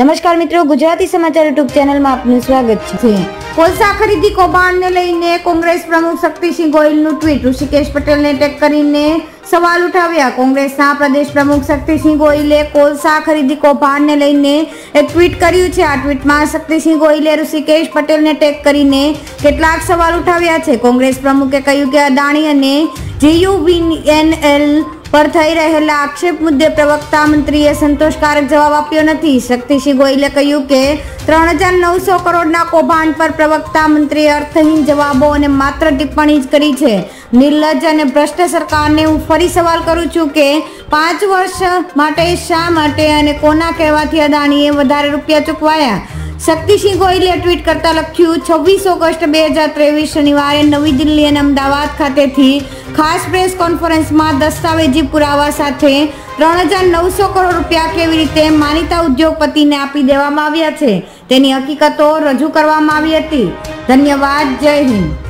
નમસ્કાર મિત્રો, ગુજરાતી સમાચાર યુટ્યુબ ચેનલમાં આપનું સ્વાગત છે. કોલસા ખરીદી કૌભાંડને લઈને કોંગ્રેસ પ્રમુખ શક્તિસિંહ ગોહિલનું ટ્વીટ. ઋષિકેશ પટેલને ટેક કરીને સવાલ ઉઠાવ્યા. કોંગ્રેસના પ્રદેશ પ્રમુખ શક્તિસિંહ ગોહિલે કોલસા ખરીદી કૌભાંડને લઈને એક ટ્વીટ કર્યું છે. આ ટ્વીટમાં શક્તિસિંહ ગોહિલે ઋષિકેશ પટેલને ટેક કરીને કેટલાક સવાલ ઉઠાવ્યા છે. કોંગ્રેસ પ્રમુખે કહ્યું કે અદાણી અને જીયુબીએનએલ પર થઈ રહેલા આક્ષેપ મુદ્દે પ્રવક્તા મંત્રીએ સંતોષકારક જવાબ આપ્યો નથી. શક્તિસિંહ ગોયલે કહ્યું કે, ત્રણ હજાર નવસો કરોડના કૌભાંડ પર પ્રવક્તા મંત્રીએ અર્થહીન જવાબો અને માત્ર ટિપ્પણી જ કરી છે. નિર્લજ્જ અને ભ્રષ્ટ સરકારને હું ફરી સવાલ કરું છું કે, પાંચ વર્ષ માટે શા માટે અને કોના કહેવાથી અદાણીએ વધારે રૂપિયા ચૂકવાયા? શક્તિસિંહ ગોહિલે ટ્વીટ કરતા લખ્યું, છવ્વીસ ઓગસ્ટ બે હજાર ત્રેવીસ શનિવારે નવી દિલ્હી અને અમદાવાદ ખાતેથી ખાસ પ્રેસ કોન્ફરન્સમાં દસ્તાવેજી પુરાવા સાથે ત્રણ હજાર નવસો કરોડ રૂપિયા કેવી રીતે માનીતા ઉદ્યોગપતિને આપી દેવામાં આવ્યા છે? તેની હકીકતો રજૂ કરવામાં આવી હતી. ધન્યવાદ, જય હિન્દ.